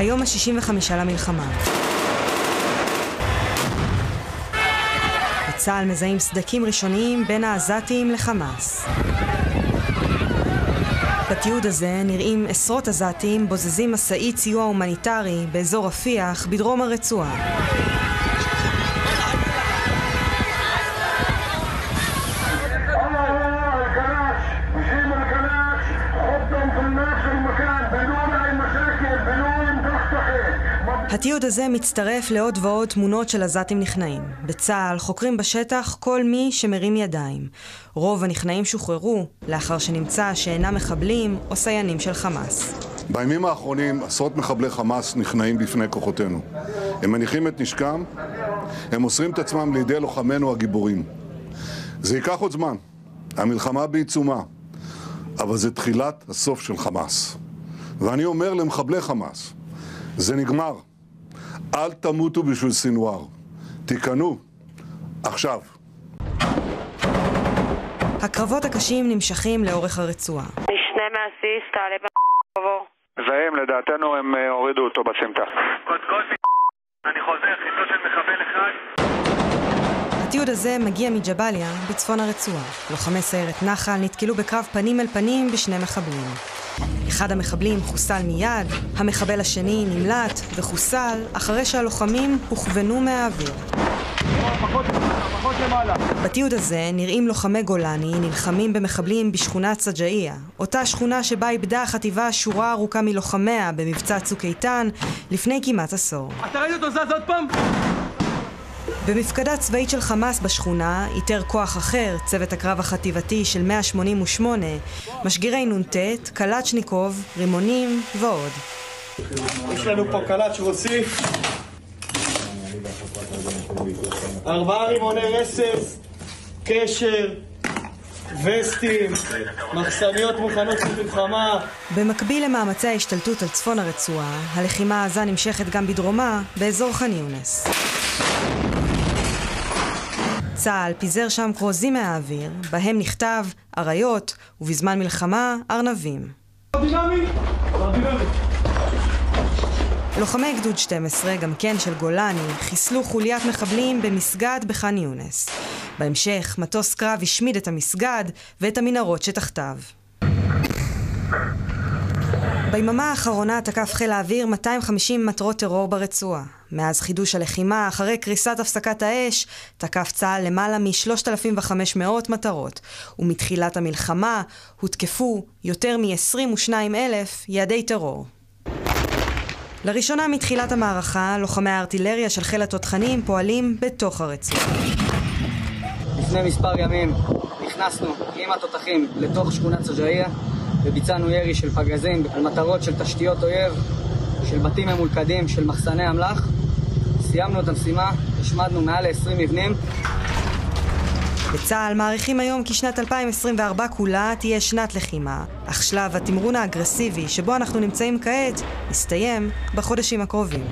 היום ה-65 למלחמה. בצה"ל מזהים סדקים ראשוניים בין העזתים לחמאס. בתיעוד הזה נראים עשרות עזתים בוזזים משאית סיוע הומניטרי באזור רפיח בדרום הרצועה. התיעוד הזה מצטרף לעוד ועוד תמונות של עזתים נכנעים. בצה"ל חוקרים בשטח כל מי שמרים ידיים. רוב הנכנעים שוחררו לאחר שנמצא שאינם מחבלים או סיינים של חמאס. בימים האחרונים עשרות מחבלי חמאס נכנעים בפני כוחותינו. הם מניחים את נשקם, הם מוסרים את עצמם לידי לוחמינו הגיבורים. זה ייקח עוד זמן, המלחמה בעיצומה, אבל זה תחילת הסוף של חמאס. ואני אומר למחבלי חמאס, זה נגמר. אל תמותו בשביל סינואר. תיכנעו. עכשיו. הקרבות הקשים נמשכים לאורך הרצועה. משנה מהסיס, תעלה בעבור. מזהים, לדעתנו הם אה, הורידו אותו בסמטה. אני חוזר, חיסול של מחבל אחד. התיעוד הזה מגיע מג'באליה, בצפון הרצועה. לוחמי סיירת נחל נתקלו בקרב פנים אל פנים בשני מחבלים. אחד המחבלים חוסל מיד, המחבל השני נמלט וחוסל אחרי שהלוחמים הוכוונו מהאוויר. בתיעוד הזה נראים לוחמי גולני נלחמים במחבלים בשכונת סג'איה, אותה שכונה שבה איבדה החטיבה שורה ארוכה מלוחמיה במבצע צוק איתן לפני כמעט עשור. אתה ראית אותו זז עוד פעם? במפקדה צבאית של חמאס בשכונה איתר כוח אחר, צוות הקרב החטיבתי של 188, משגרי נ"ט, קלצ'ניקוב, רימונים ועוד. יש לנו פה קלאץ' רוסי, ארבעה רימוני רסס, קשר, וסטים, מחסניות מוכנות למלחמה. במקביל למאמצי ההשתלטות על צפון הרצועה, הלחימה העזה נמשכת גם בדרומה, באזור ח'אן יונס. צה"ל פיזר שם כרוזים מהאוויר, בהם נכתב אריות, ובזמן מלחמה ארנבים. לוחמי גדוד 12, גם כן של גולני, חיסלו חוליית מחבלים במסגד בח'אן יונס. בהמשך, מטוס קרב השמיד את המסגד ואת המנהרות שתחתיו. ביממה האחרונה תקף חיל האוויר 250 מטרות טרור ברצועה. מאז חידוש הלחימה, אחרי קריסת הפסקת האש, תקף צה"ל למעלה מ-3,500 מטרות, ומתחילת המלחמה הותקפו יותר מ-22 אלף יעדי טרור. לראשונה מתחילת המערכה, לוחמי הארטילריה של חיל התותחנים פועלים בתוך הרצועה. לפני מספר ימים נכנסנו עם התותחים לתוך שכונת סג'איה וביצענו ירי של פגזים על מטרות של תשתיות אויב, של בתים ממולכדים, של מחסני אמל"ח. סיימנו את המשימה, השמדנו מעל ל-20 מבנים. בצה"ל מעריכים היום כי שנת 2024 כולה תהיה שנת לחימה, אך שלב התמרון האגרסיבי שבו אנחנו נמצאים כעת, יסתיים בחודשים הקרובים.